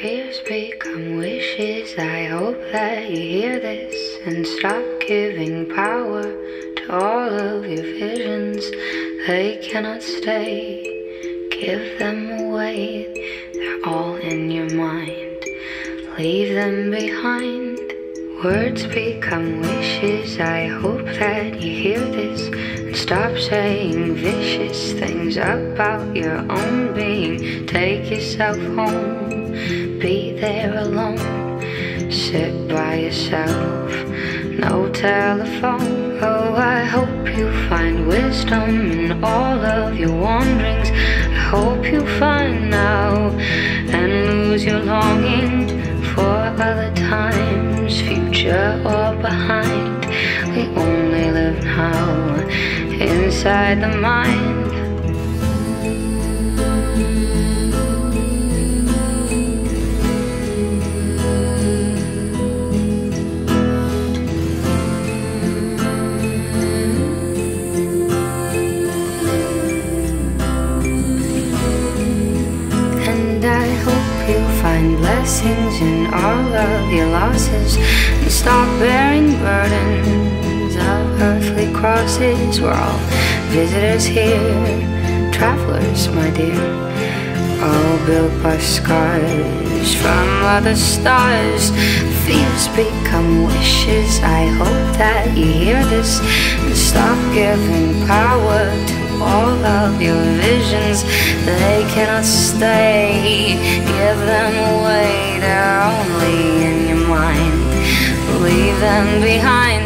fears become wishes. I hope that you hear this and stop giving power to all of your visions. They cannot stay, give them away. They're all in your mind, leave them behind. Words become wishes. I hope that you hear this and stop saying vicious things about your own being. Take yourself home, be there alone, sit by yourself. No telephone. Oh, I hope you find wisdom in all of your wanderings. I hope you find now and lose your longing for other times, future or behind. We only live now, inside the mind. Blessings in all of your losses and stop bearing burdens of earthly crosses. We're all visitors here, travelers, my dear, all built by scars from other stars. Fears become wishes. I hope that you hear this and stop giving power to all of your visions. They cannot stay. Give them away. Behind.